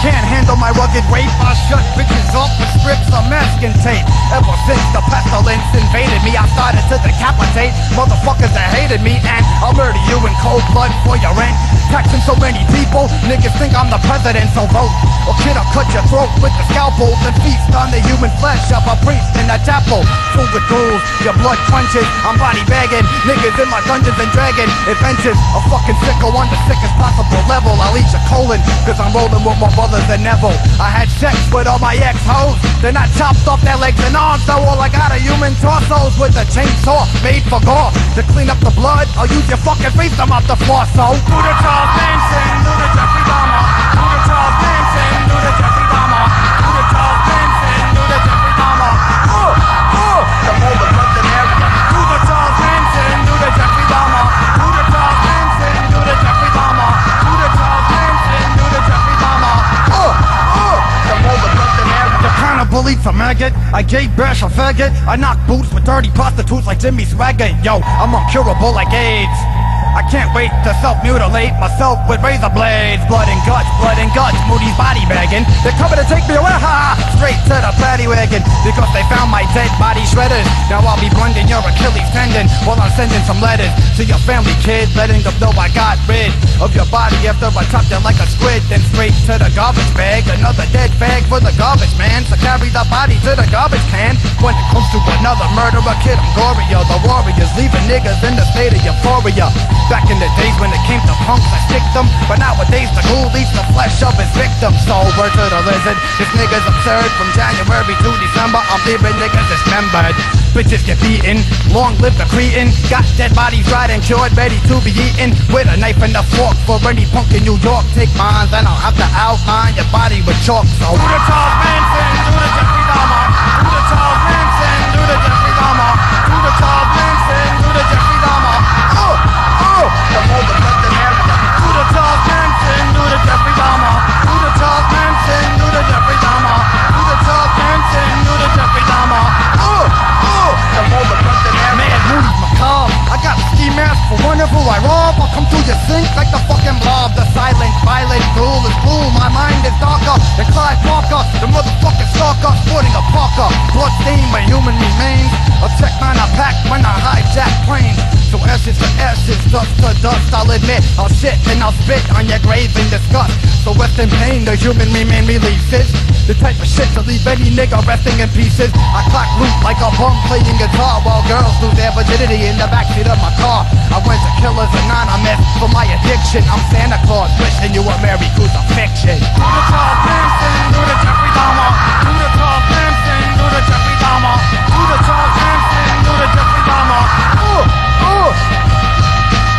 Can't handle my rugged weight. I shut bitches off with strips of masking tape. Ever since the pestilence invaded me, I started to decapitate motherfuckers that hated me, and I'll murder you in cold blood for your rent. Taxing so many people, niggas think I'm the president, so vote. Or kid, I'll cut your throat with the scalpel and feast on the human flesh of a priest in a chapel. Full with ghouls, your blood crunches. I'm body bagging niggas in my dungeons and dragon adventures. A fucking sicko on the sickest possible level. I'll eat your colon, cause I'm rolling with my brothers and Neville. I had sex with all my ex-hoes. Then I chopped off their legs and arms, so all I got are human torsos with a chainsaw made for gore. To clean up the blood, I'll use your fucking face, I'm off the floor, so. Do the Eats a maggot. I gave Bash a faggot. I knock boots with dirty prostitutes like Jimmy Swaggart. Yo, I'm uncurable like AIDS. I can't wait to self-mutilate myself with razor blades. Blood and guts, blood and guts, Mooney's body bagging They're coming to take me away, ha! Straight to the paddy wagon. Because they found my dead body shredded. Now I'll be blending your Achilles tendon While I'm sending some letters to your family, kid. Letting them know I got rid of your body After I chopped you like a squid Then straight to the garbage bag Another dead bag for the garbage man So carry the body to the garbage can When it comes to another murderer, kid, I'm Goria The warriors leaving niggas in the state of euphoria Back in the days when it came to punks, I sticked them. But nowadays, the ghoul eats the flesh of his victims. So, word to the lizard, this nigga's absurd. From January to December, I'm leaving niggas dismembered. Bitches get beaten, long live the cretin. Got dead bodies dried and cured, ready to be eaten. With a knife and a fork for any punk in New York. Take mine, then I'll have to outline your body with chalk. So, do the Charles Manson, I rob. I'll come through your sink like the fucking blob. The silent, violent ghoul is cool. My mind is darker than Clive Barker. The motherfucking stalker, sporting a Parker. Blood stain my human remains. A check mine I pack when I hijack planes. So ashes to ashes, dust to dust, I'll admit I'll shit and I'll spit on your grave in disgust So rest in pain, the human remain releases The type of shit to leave any nigga resting in pieces I clock loot like a bum playing guitar While girls lose their virginity in the backseat of my car I went to I'm Santa Claus, wishing you a Merry Christmas. Do the the Jeffrey Dahmer. The the Jeffrey Dahmer. The the Jeffrey Dahmer.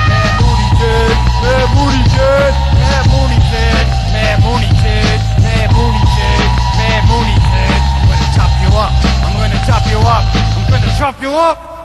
Mad Kid, Mad Kid, Mad Kid, Mad Kid, Mad Kid, Mad Kid. I'm gonna chop you up, I'm gonna chop you up, I'm gonna chop you up.